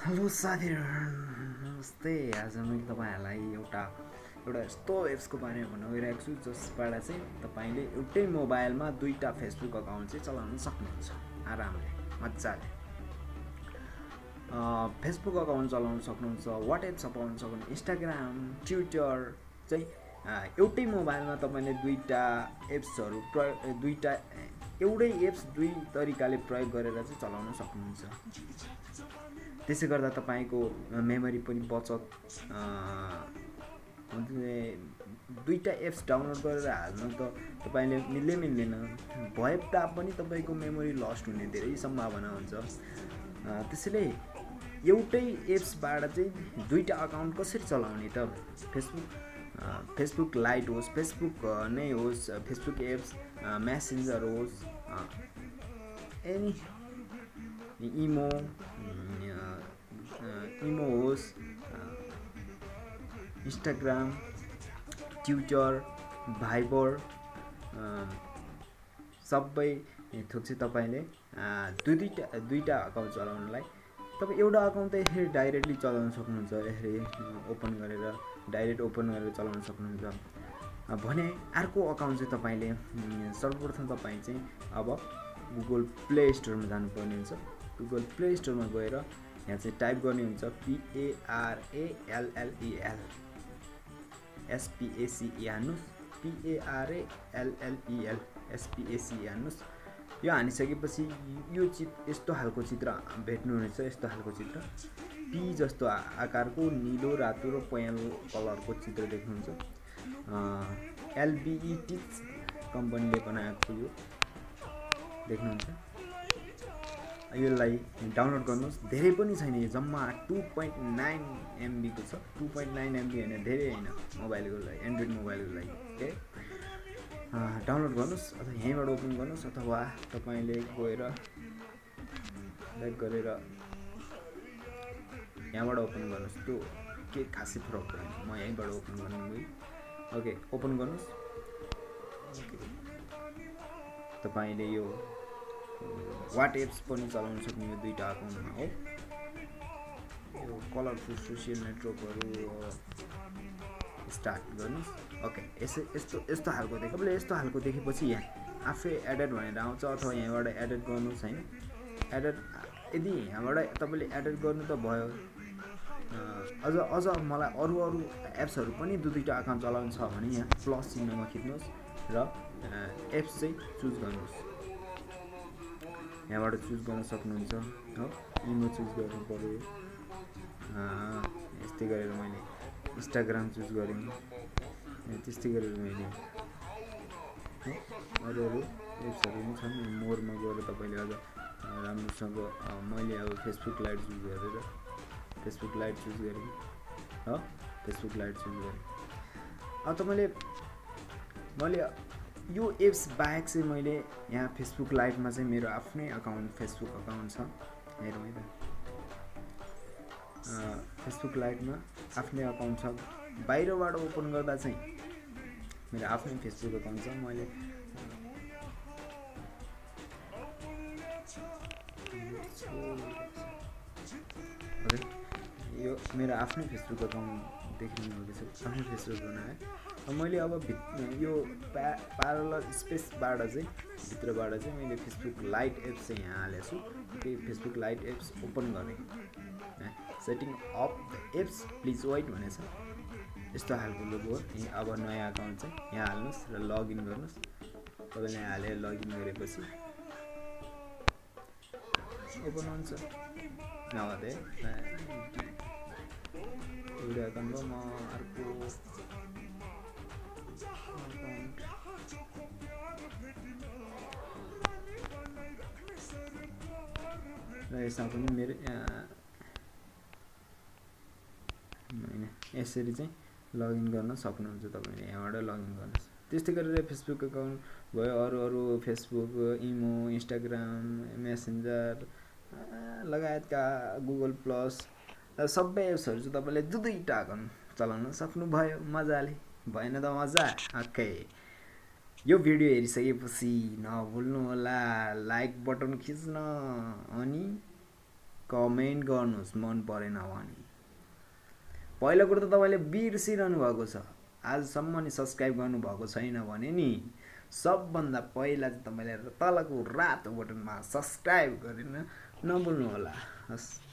Hello साथीहरू नमस्ते आज मैले तपाईँहरूलाई एउटा एउटा यस्तो एप्सको बारेमा भन्न गइरहेको छु जसबाट चाहिँ तपाईँले एउटै मोबाइलमा दुईवटा फेसबुक अकाउन्ट चाहिँ चलाउन सक्नुहुन्छ। आरामले मजाले। फेसबुक अकाउन्ट चलाउन सक्नुहुन्छ वाट्सएप चलाउन सक्नुहुन्छ इन्स्टाग्राम ट्विटर चाहिँ एउटै मोबाइलमा तपाईँले दुईवटा एप्सहरू प्रयोग दुईवटा एउटै एप्स दुई तरिकाले प्रयोग गरेर चाहिँ चलाउन सक्नुहुन्छ। त्यसै गर्दा तपाईँको मेमोरी पनि बचत दुईवटा एप्स डाउनलोड गरेर हाल्नु त तपाईँले मिल्दै मिल्दैन भए तापनि तपाईँको मेमोरी लस्ट हुने धेरै सम्भावना हुन्छ त्यसैले एउटै एप्सबाट चाहिँ दुईवटा अकाउन्ट कसरी चलाउने त फेसबुक फेसबुक लाइट होस् फेसबुक नै होस् फेसबुक एप्स म्यासेन्जर होस् एनी इमो इमो होस् इन्स्टाग्राम ट्विटर भाइबर सबै थोक चाहिँ तपाईँले दुई दुईवटा दुईवटा अकाउन्ट चलाउनलाई तपाईँ एउटा अकाउन्ट त यसरी डाइरेक्टली चलाउन सक्नुहुन्छ यसरी ओपन गरेर डाइरेक्ट ओपन गरेर चलाउन सक्नुहुन्छ। भने अर्को अकाउन्ट चाहिँ तपाईँले सर्वप्रथम तपाईँ चाहिँ अब गुगल प्ले स्टोरमा जानुपर्ने हुन्छ। गुगल प्ले स्टोरमा गएर यहाँ चाहिँ टाइप गर्ने हुन्छ पिएआरएएलएलइएल एसपिएसिई हान्नुहोस्। पिएआरएएलएलइएल एसपिएसिई हान्नुहोस्। यो हानिसकेपछि यो चित्र यस्तो खालको चित्र भेट्नुहुनेछ यस्तो खालको चित्र। पी जस्तो आकारको निलो रातो र पहेँलो कलरको चित्र देख्नुहुन्छ एलबिई टिच कम्पनीले बनाएको यो। देख्नुहुन्छ यसलाई डाउनलोड गर्नुहोस्। धेरै पनि छैन यो जम्मा टु पोइन्ट नाइन एमबीको छ। टु पोइन्ट नाइन एमबी होइन धेरै होइन मोबाइलको लागि एन्ड्रोइड मोबाइलको लागि ओके? डाउनलोड गर्नुहोस् अथवा यहीँबाट ओपन गर्नुहोस् अथवा तपाईँले गएर लाइक गरेर यहाँबाट ओपन गर्नुहोस्। त्यो के खासै फरक पर्दैन म यहीँबाट ओपन गर्नु गएँ ओके? ओपन गर्नुहोस्। तपाईँले यो वाट एप्स पनि चलाउन सक्ने यो दुईवटा अकाउन्टमा हो? यो कलरफुल सोसियल नेटवर्कहरू स्टार्ट गर्नुहोस्। ओके यसो यस्तो यस्तो खालको देख्यो तपाईँले यस्तो खालको देखेपछि यहाँ आफै एडेड भनेर आउँछ अथवा यहाँबाट एडेड गर्नुहोस् होइन? एडेड यदि यहाँबाट तपाईँले एडेड गर्नु त भयो। अझ अझ मलाई अरू अरू एप्सहरू पनि दुई दुईवटा अकाउन्ट चलाउनु छ भने यहाँ प्लस चिन्हमा खिच्नुहोस् र एप्स चाहिँ चुज गर्नुहोस्। यहाँबाट चुज गर्न सक्नुहुन्छ हो? इमो चुज गर्नु पऱ्यो यस्तै गरेर मैले इन्स्टाग्राम चुज गरेँ। त्यस्तै गरेर मैले अरू अरू एप्सहरू पनि छन्। मोरमा गएर तपाईँले अझ राम्रोसँग मैले अब फेसबुक लाइट चुज गरेर फेसबुक लाइट चुज गरेँ हो? फेसबुक लाइट चुज गरेँ। अब तपाईँले मैले यो एप्स बाहेक चाहिँ मैले यहाँ फेसबुक लाइभमा चाहिँ मेरो आफ्नै अकाउन्ट फेसबुक अकाउन्ट छ। हेरौँ है त। फेसबुक लाइभमा आफ्नै अकाउन्ट छ। बाहिरबाट ओपन गर्दा चाहिँ मेरो आफ्नै फेसबुक अकाउन्ट छ। मैले यो मेरो आफ्नै फेसबुक अकाउन्ट देखिनु हुँदैछ आफ्नै फेसबुक बनाएँ मैले अब यो प्या प्यारल स्पेसबाट चाहिँ भित्रबाट चाहिँ मैले फेसबुक लाइट एप्स चाहिँ यहाँ हालेको छु। त्यही फेसबुक लाइट एप्स ओपन गरेँ setting the apps please wait भनेछ। यस्तो खालको लोगो हो। अब नयाँ अकाउन्ट चाहिँ यहाँ हाल्नुहोस् र लगइन गर्नुहोस्। तपाईँले यहाँ हालेर लगइन गरेपछि ओपन हुन्छ। नभए एउटा अकाउन्टमा म अर्को र यसमा पनि मेरो होइन यसरी चाहिँ लगइन गर्न सक्नुहुन्छ तपाईँले यहाँबाट लगइन गर्नुहोस् त्यस्तै गरेर फेसबुक अकाउन्ट भयो अरू अरू फेसबुक इमो इन्स्टाग्राम मेसेन्जर लगायतका गुगल प्लस सबै एप्सहरू चाहिँ तपाईँले दुई दुईवटा अकाउन्ट चलाउन सक्नुभयो मजाले। भएन त मजा ओके यो भिडियो हेरिसकेपछि नभुल्नु होला लाइक बटन खिच्न अनि कमेन्ट गर्नुहोस् मन परेन भने पहिलो कुरो त तपाईँले बिर्सिरहनु भएको छ। आजसम्म नि सब्सक्राइब गर्नुभएको छैन भने नि सबभन्दा पहिला चाहिँ तपाईँले तलको रातो बटनमा सब्सक्राइब गरेर नभुल्नु होला हस्।